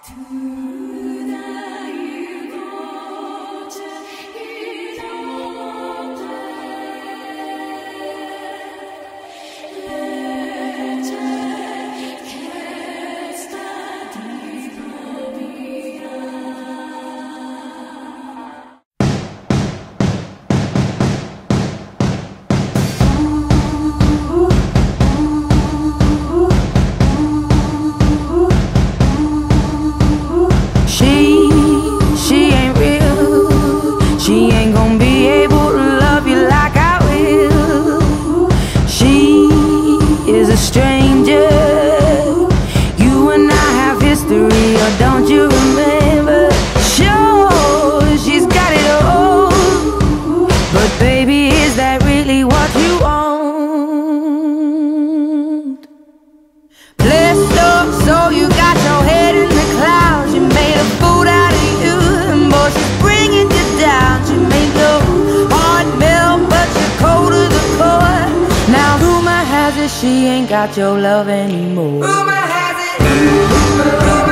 to the she ain't got your love anymore. Rumor has it. Rumor.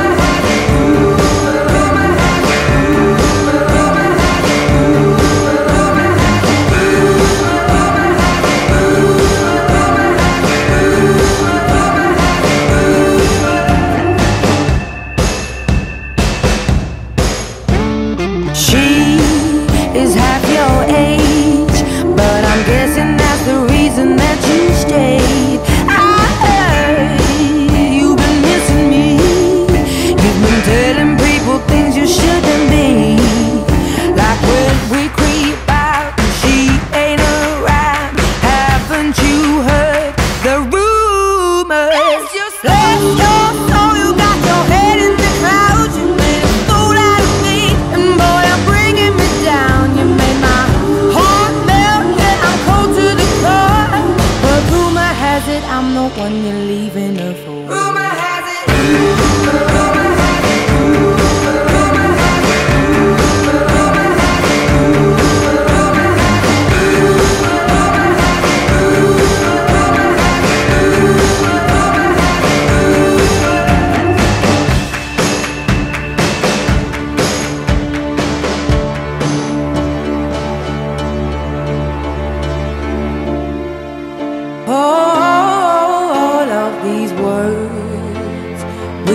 leaving her for.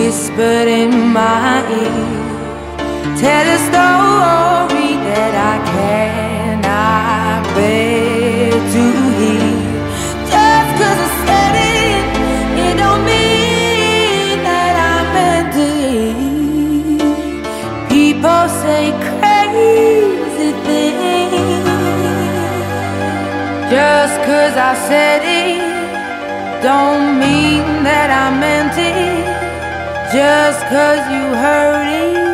whispered in my ear. Tell a story that I cannot bear to hear. Just cause I said it, it don't mean that I meant it. People say crazy things. Just cause I said it, don't mean that I meant it. Just cause you hurt it.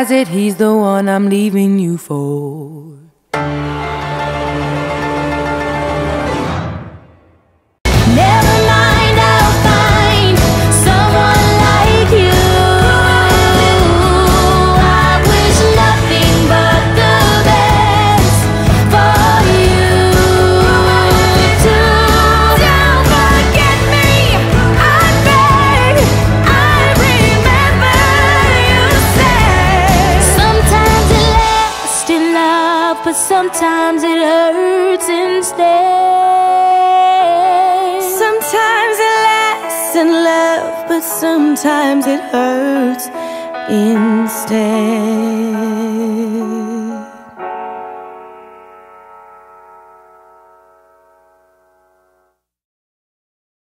realize it, he's the one I'm leaving you for. Sometimes it hurts instead. Sometimes it lasts in love But sometimes it hurts instead.